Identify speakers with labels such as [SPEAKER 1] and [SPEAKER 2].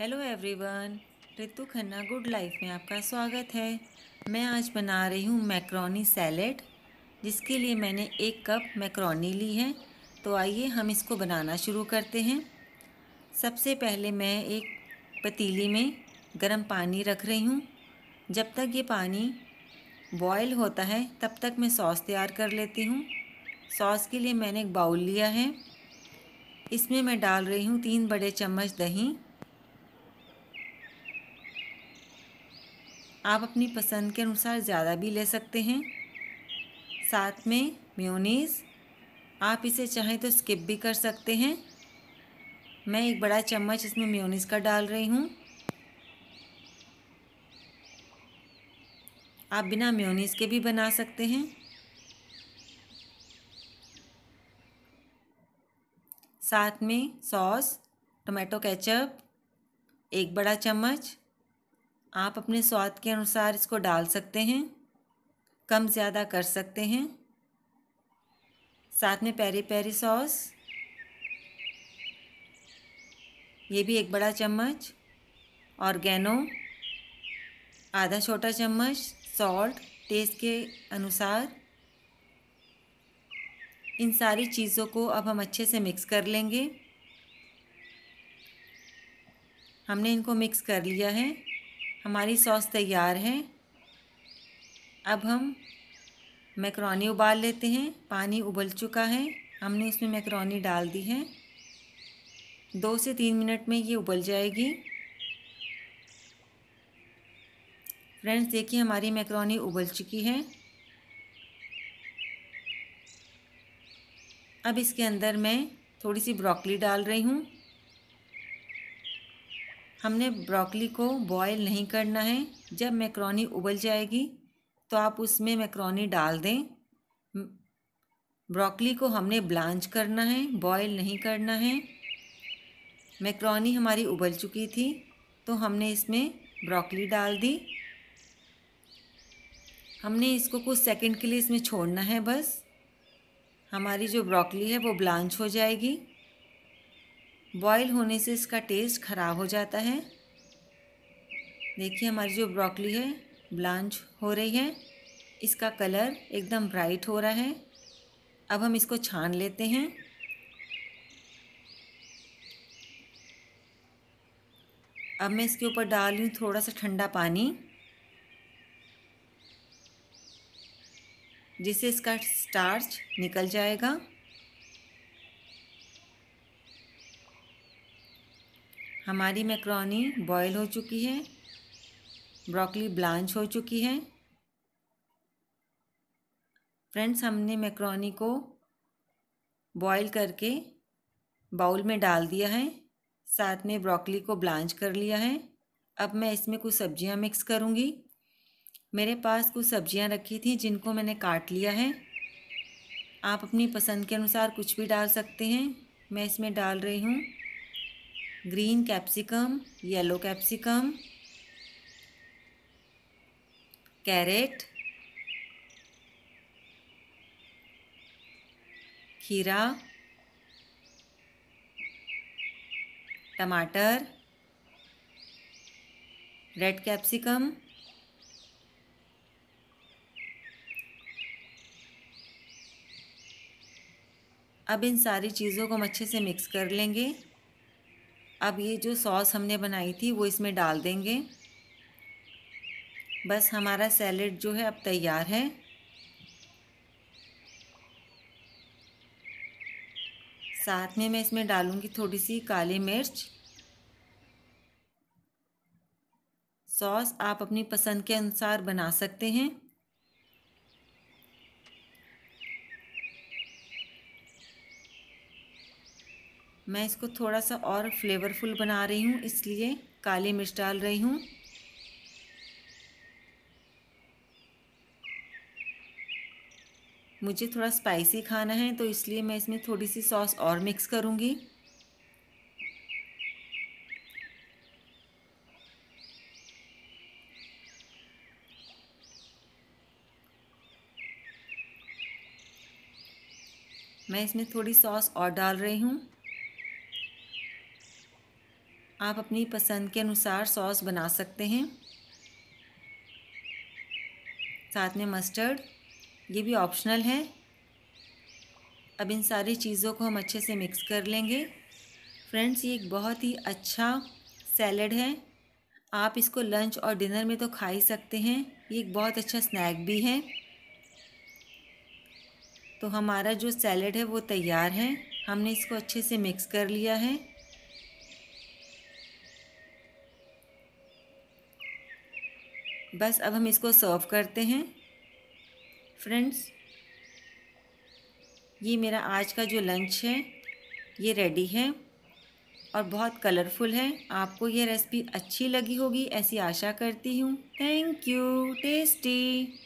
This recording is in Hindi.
[SPEAKER 1] Hello everyone Ritu Khanna good life में आपका स्वागत है। मैं आज बना रही हूँ मैक्रोनी सैलेड, जिसके लिए मैंने एक कप मैक्रोनी ली है। तो आइए हम इसको बनाना शुरू करते हैं। सबसे पहले मैं एक पतीली में गर्म पानी रख रही हूँ। जब तक ये पानी बॉयल होता है, तब तक मैं सॉस तैयार कर लेती हूँ। सॉस के लिए मैंने एक बाउल लिया है। इसमें मैं डाल रही हूँ तीन बड़े चम्मच दही। आप अपनी पसंद के अनुसार ज़्यादा भी ले सकते हैं। साथ में म्योनीस आप इसे चाहें तो स्किप भी कर सकते हैं। मैं एक बड़ा चम्मच इसमें म्योनीस का डाल रही हूँ। आप बिना म्योनीस के भी बना सकते हैं। साथ में सॉस, टोमेटो केचप, एक बड़ा चम्मच। आप अपने स्वाद के अनुसार इसको डाल सकते हैं, कम ज़्यादा कर सकते हैं। साथ में पेरी पेरी सॉस, ये भी एक बड़ा चम्मच ऑर्गेनो आधा छोटा चम्मच सॉल्ट टेस्ट के अनुसार। इन सारी चीज़ों को अब हम अच्छे से मिक्स कर लेंगे। हमने इनको मिक्स कर लिया है। हमारी सॉस तैयार है। अब हम मैक्रोनी उबाल लेते हैं। पानी उबल चुका है। हमने इसमें मैक्रोनी डाल दी है। दो से तीन मिनट में ये उबल जाएगी। फ्रेंड्स, देखिए, हमारी मैक्रोनी उबल चुकी है। अब इसके अंदर मैं थोड़ी सी ब्रोकली डाल रही हूँ। हमने ब्रोकली को बॉईल नहीं करना है। जब मैक्रोनी उबल जाएगी तो आप उसमें मैक्रोनी डाल दें। ब्रोकली को हमने ब्लांच करना है बॉईल नहीं करना है। मैक्रोनी हमारी उबल चुकी थी तो हमने इसमें ब्रोकली डाल दी। हमने इसको कुछ सेकंड के लिए इसमें छोड़ना है बस। हमारी जो ब्रोकली है, वो ब्लांच हो जाएगी। बॉईल होने से इसका टेस्ट ख़राब हो जाता है। देखिए हमारी जो ब्रोकली है, ब्लांच हो रही है। इसका कलर एकदम ब्राइट हो रहा है। अब हम इसको छान लेते हैं। अब मैं इसके ऊपर डाल रही हूँ थोड़ा सा ठंडा पानी, जिससे इसका स्टार्च निकल जाएगा। हमारी मैक्रोनी बॉयल हो चुकी है, ब्रोकली ब्लांच हो चुकी है। फ्रेंड्स, हमने मैक्रोनी को बॉईल करके बाउल में डाल दिया है, साथ में ब्रोकली को ब्लांच कर लिया है। अब मैं इसमें कुछ सब्ज़ियाँ मिक्स करूँगी। मेरे पास कुछ सब्ज़ियाँ रखी थी जिनको मैंने काट लिया है। आप अपनी पसंद के अनुसार कुछ भी डाल सकते हैं। मैं इसमें डाल रही हूँ green capsicum, yellow capsicum, carrot, खीरा, टमाटर, रेड कैप्सिकम, अब इन सारी चीज़ों को हम अच्छे से मिक्स कर लेंगे। अब ये जो सॉस हमने बनाई थी, वो इसमें डाल देंगे। बस हमारा सैलेड जो है, अब तैयार है। साथ में मैं इसमें डालूँगी थोड़ी सी काली मिर्च। सॉस आप अपनी पसंद के अनुसार बना सकते हैं। मैं इसको थोड़ा सा और फ्लेवरफुल बना रही हूँ, इसलिए काली मिर्च डाल रही हूँ। मुझे थोड़ा स्पाइसी खाना है तो इसलिए मैं इसमें थोड़ी सी सॉस और मिक्स करूँगी। मैं इसमें थोड़ी सॉस और डाल रही हूँ। आप अपनी पसंद के अनुसार सॉस बना सकते हैं। साथ में मस्टर्ड ये भी ऑप्शनल है। अब इन सारी चीज़ों को हम अच्छे से मिक्स कर लेंगे। फ्रेंड्स ये एक बहुत ही अच्छा सैलड है। आप इसको लंच और डिनर में तो खा ही सकते हैं। ये एक बहुत अच्छा स्नैक भी है। तो हमारा जो सैलड है वो तैयार है। हमने इसको अच्छे से मिक्स कर लिया है। बस अब हम इसको सर्व करते हैं। फ्रेंड्स ये मेरा आज का जो लंच है, ये रेडी है और बहुत कलरफुल है। आपको ये रेसिपी अच्छी लगी होगी, ऐसी आशा करती हूँ। Thank you tasty